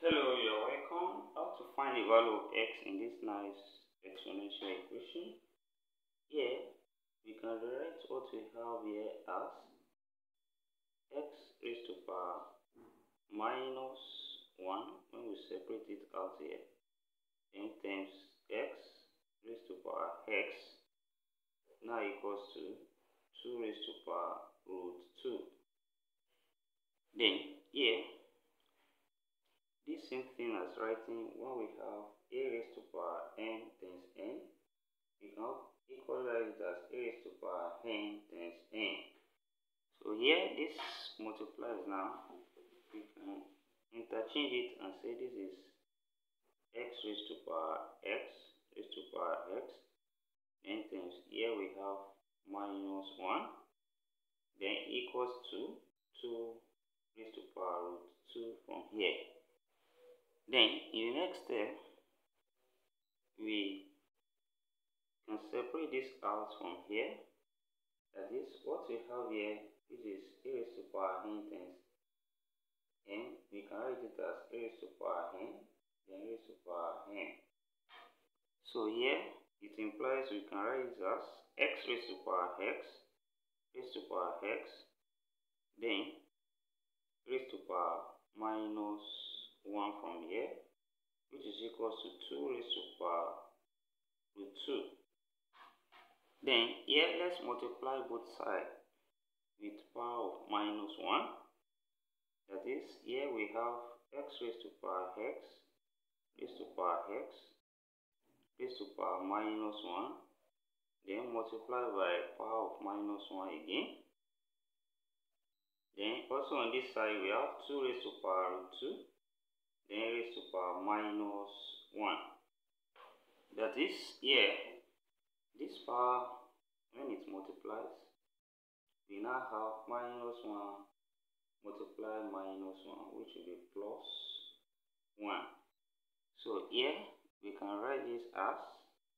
Hello, you're welcome. How to find the value of x in this nice exponential equation? Here, we can write what we have here as x raised to power minus 1 when we separate it out here. Then times x raised to power x now equals to 2 raised to power root 2. Then here this same thing as writing when we have a raised to power n times n, we can equalize it as a raised to power n times n. So here this multiplies now, we can interchange it and say this is x raised to power x raised to power x, n times here we have minus 1, then equals to 2 raised to power root 2 from here. Then in the next step, we can separate this out from here. That is what we have here, which is a raised to power n times n. We can write it as a raised to power n, then a raised to power n. So here it implies we can write it as x raised to power x, raised to power x, then raised to power minus 1 from here, which is equal to 2 raised to power root 2. Then here let's multiply both sides with power of minus 1. That is, here we have x raised to power x, raised to power x, raised to power minus 1, then multiply by power of minus 1 again. Then also on this side we have 2 raised to power root 2 then raised to power minus 1. That is here, this power, when it multiplies, we now have minus 1 multiply minus 1, which will be plus 1. So here, we can write this as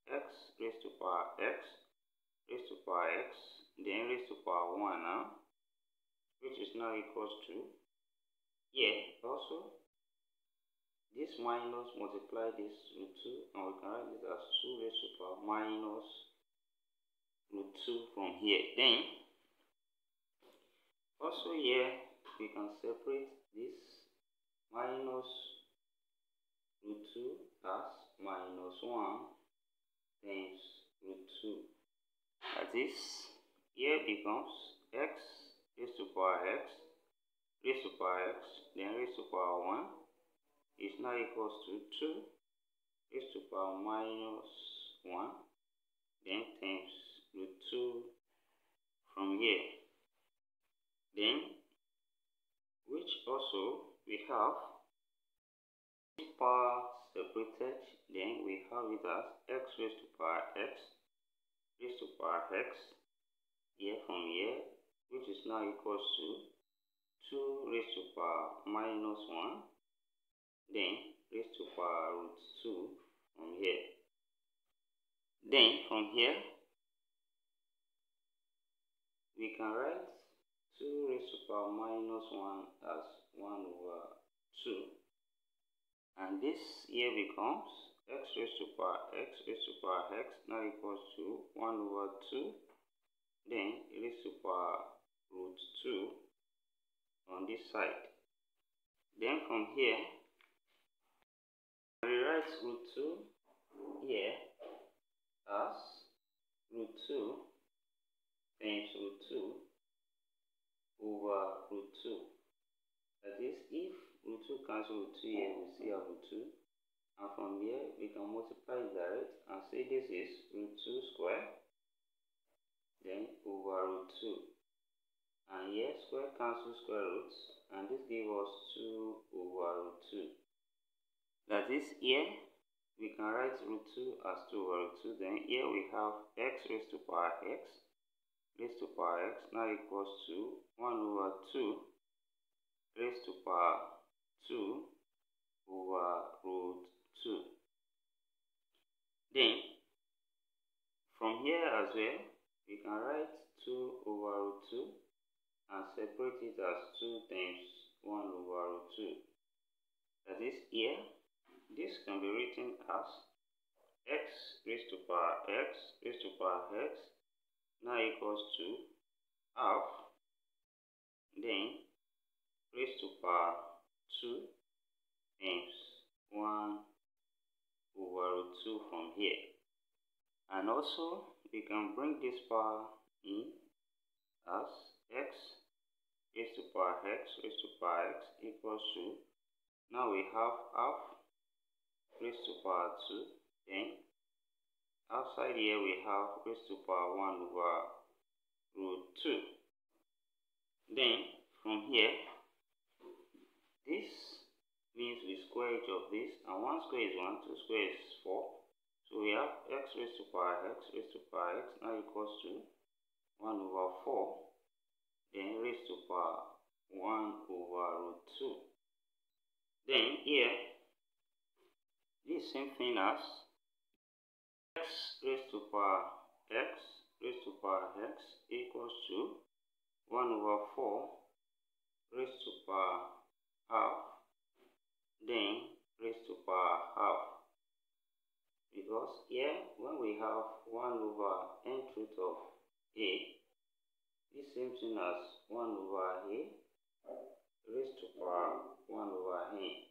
x raised to power x raised to power x, then raised to power 1 now, which is now equals to, here also, this minus multiply this root 2 and we can write this as 2 raised to power minus root 2 from here. Then also here we can separate this minus root 2 as minus 1 times root 2. That is here becomes x raised to power x raised to power x then raised to power 1 is now equals to 2 raised to power minus 1 then times root 2 from here. Then which also we have power separated then we have it as x raised to power x raised to power x here from here which is now equals to 2 raised to power minus 1 then raised to power root 2 from here. Then from here, we can write 2 raised to power minus 1 as 1 over 2. And this here becomes x raised to power x raised to power x now equals to 1 over 2. Then raised to power root 2 on this side. Then from here, rewrite root 2 here as root 2 times root 2 over root 2. That is, if root 2 cancel root 2 here, we see have root 2. And from here, we can multiply that and say this is root 2 square, then over root 2. And here, square cancel square roots, and this gives us 2 over root 2. That is here we can write root 2 as 2 over root 2. Then here we have x raised to power x raised to power x now equals to 1 over 2 raised to power 2 over root 2. Then from here as well we can write 2 over root 2 and separate it as 2 times 1 over root 2. That is here, this can be written as x raised to power x raised to power x now equals to half then raised to power 2 times 1 over root 2 from here. And also we can bring this power in as x raised to power x raised to power x equals to now we have half raised to power 2 then outside here we have raised to power 1 over root 2 then from here this means we square each of this and 1 square is 1 2 square is 4 so we have x raised to power x raised to power x now equals to 1 over 4 then raised to power 1 over root 2 then here this same thing as x raised to power x raised to power x equals to 1 over 4 raised to power half then raised to power half. Because here when we have 1 over n root of a this same thing as 1 over a raised to power 1 over n.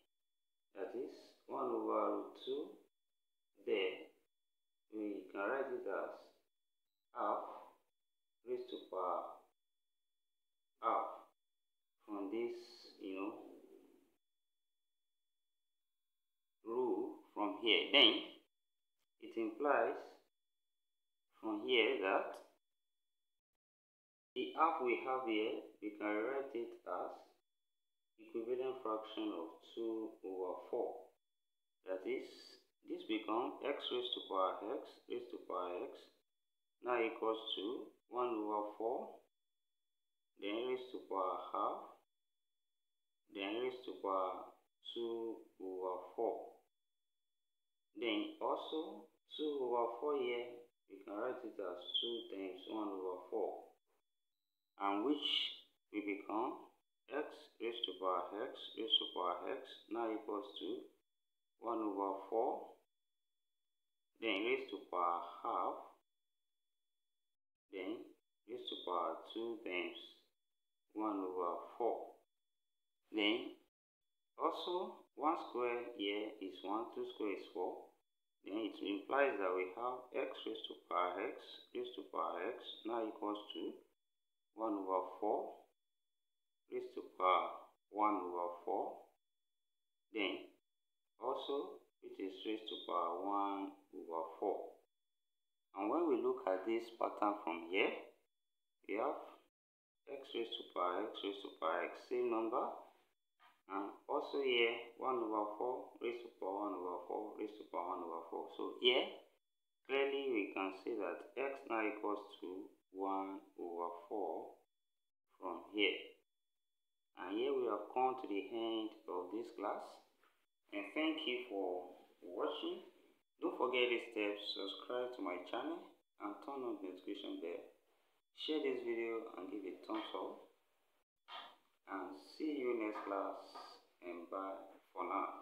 That is 1 over root 2 then we can write it as half raised to power half from this, you know, rule from here. Then it implies from here that the half we have here, we can write it as equivalent fraction of 2 over 4. That is, this becomes x raised to power x raised to power x now equals to 1 over 4 then raised to power half then raised to power 2 over 4 then also 2 over 4 here we can write it as 2 times 1 over 4 and which will become x raised to power x raised to power x now equals to 1 over 4 then raised to power half. Then raised to power 2 times 1 over 4 then also 1 square here is 1 2 square is 4 then it implies that we have x raised to power x raised to power x now equals to 1 over 4 raised to power 1 over 4 then also it is is raised to power 1 over 4. And when we look at this pattern from here, we have x raised to power x raised to power x, same number. And also here, 1 over 4 raised to power 1 over 4 raised to power 1 over 4. So here, clearly we can see that x now equals to 1 over 4 from here. And here we have come to the end of this class. And thank you for watching. Don't forget these steps, subscribe to my channel and turn on the notification bell. Share this video and give a thumbs up. And see you next class and bye for now.